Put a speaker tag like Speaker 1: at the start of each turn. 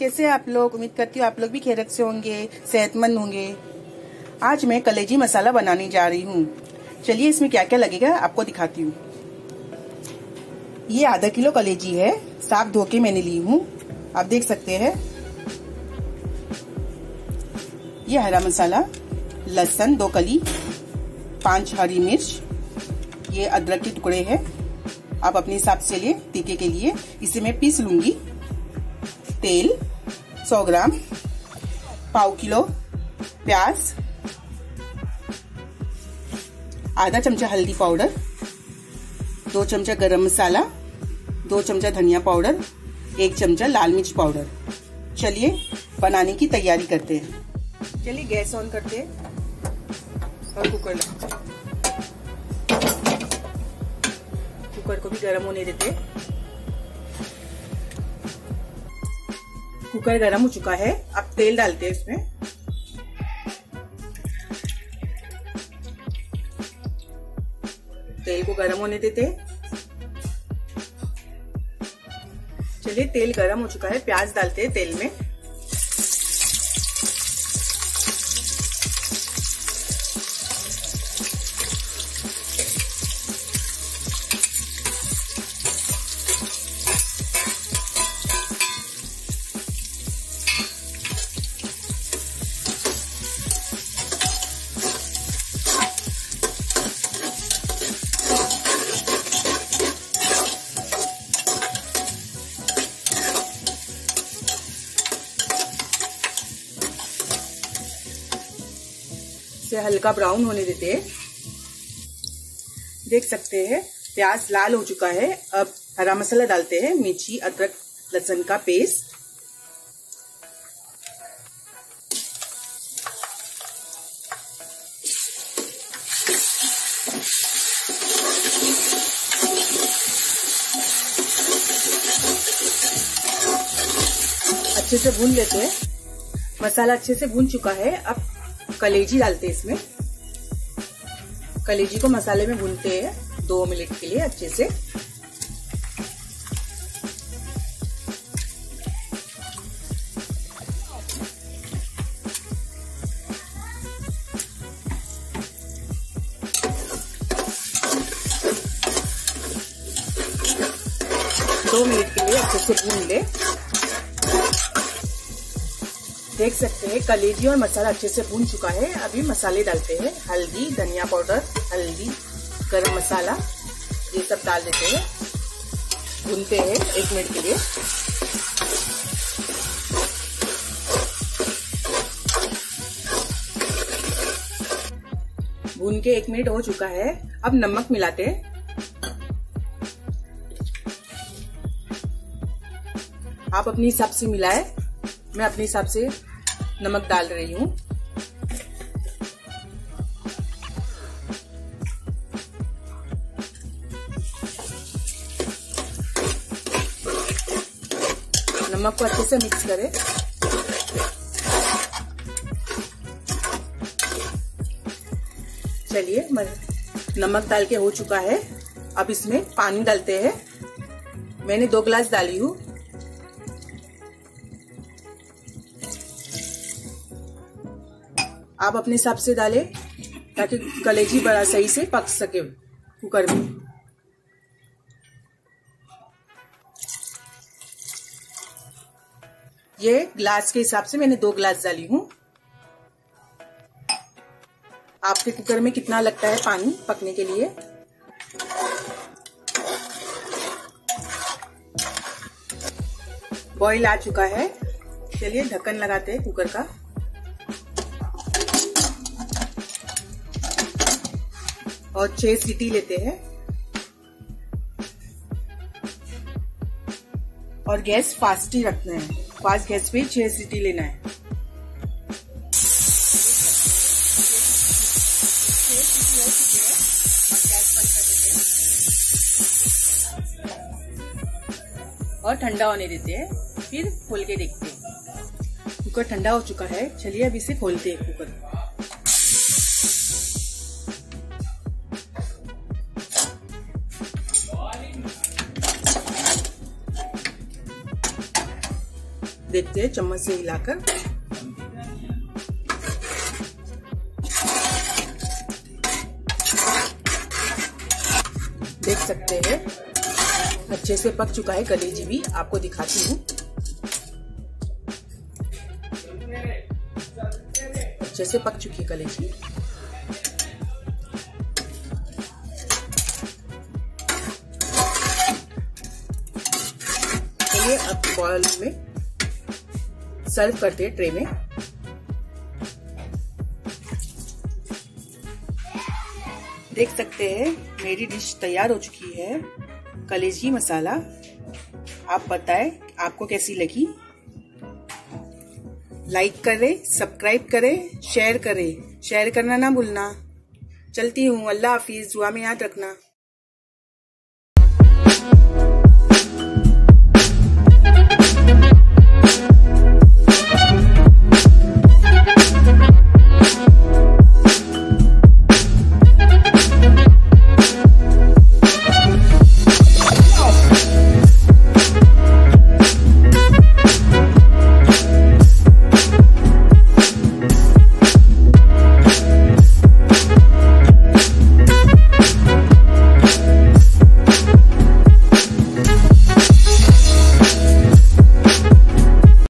Speaker 1: कैसे आप लोग, उम्मीद करती हूँ आप लोग भी खैरत से होंगे, सेहतमंद होंगे। आज मैं कलेजी मसाला बनाने जा रही हूँ। चलिए इसमें क्या क्या लगेगा आपको दिखाती हूँ। ये आधा किलो कलेजी है साफ़ धो के मैंने ली हूँ। आप देख सकते हैं। ये हरा मसाला, लहसुन दो कली, पाँच हरी मिर्च, ये अदरक के टुकड़े हैं। आप अपने हिसाब से लिए तीखे के लिए। इसे मैं पीस लूँगी। तेल 100 ग्राम, पाव किलो प्याज, आधा चमचा हल्दी पाउडर, दो चमचा गरम मसाला, दो चमचा धनिया पाउडर, एक चमचा लाल मिर्च पाउडर। चलिए, बनाने की तैयारी करते हैं। चलिए, गैस ऑन करते हैं और कुकर कुकर को भी गर्म होने देते कुकर गर्म हो चुका है। अब तेल डालते हैं इसमें। तेल को गर्म होने देते चलिए, तेल गर्म हो चुका है। प्याज डालते हैं तेल में। से हल्का ब्राउन होने देते हैं। देख सकते हैं, प्याज लाल हो चुका है। अब हरा मसाला डालते हैं, मिर्ची, अदरक, लहसुन का पेस्ट। अच्छे से भून लेते हैं। मसाला अच्छे से भून चुका है। अब कलेजी डालते हैं इसमें। कलेजी को मसाले में भूनते हैं दो मिनट के लिए अच्छे से। दो मिनट के लिए अच्छे से भून ले। देख सकते हैं, कलेजी और मसाला अच्छे से भून चुका है। अभी मसाले डालते हैं, हल्दी, धनिया पाउडर, हल्दी, गरम मसाला, ये सब डाल देते हैं। भूनते हैं एक मिनट के लिए। भून के एक मिनट हो चुका है। अब नमक मिलाते हैं। आप अपने हिसाब से मिलाए। मैं अपने हिसाब से नमक डाल रही हूँ। नमक को अच्छे से मिक्स करें। चलिए नमक डाल के हो चुका है। अब इसमें पानी डालते हैं। मैंने दो गिलास डाली हूँ। आप अपने हिसाब से डालें, ताकि कलेजी बड़ा सही से पक सके कुकर में। ये ग्लास के हिसाब से मैंने दो ग्लास डाली हूँ। आपके कुकर में कितना लगता है पानी पकने के लिए? बॉईल आ चुका है। चलिए ढक्कन लगाते हैं कुकर का। और छह सीटी लेते हैं। और गैस फास्ट ही रखना है। फास्ट गैस पे छह सीटी लेना है। और ठंडा होने देते हैं, फिर खोल के देखते हैं। कुकर ठंडा हो चुका है, चलिए अब इसे खोलते हैं कुकर। देखते हैं, चम्मच से हिलाकर। देख सकते हैं, अच्छे से पक चुका है कलेजी भी, आपको दिखाती हूँ। अच्छे से पक चुकी है कलेजी चलिए, अब बॉल में सर्व करते हैं ट्रे में। देख सकते हैं, मेरी डिश तैयार हो चुकी है। कलेजी मसाला, आप बताएँ आपको कैसी लगी? लाइक करें सब्सक्राइब करें शेयर करें। शेयर करना ना भूलना। चलती हूँ, अल्लाह हाफिज, दुआ में याद रखना।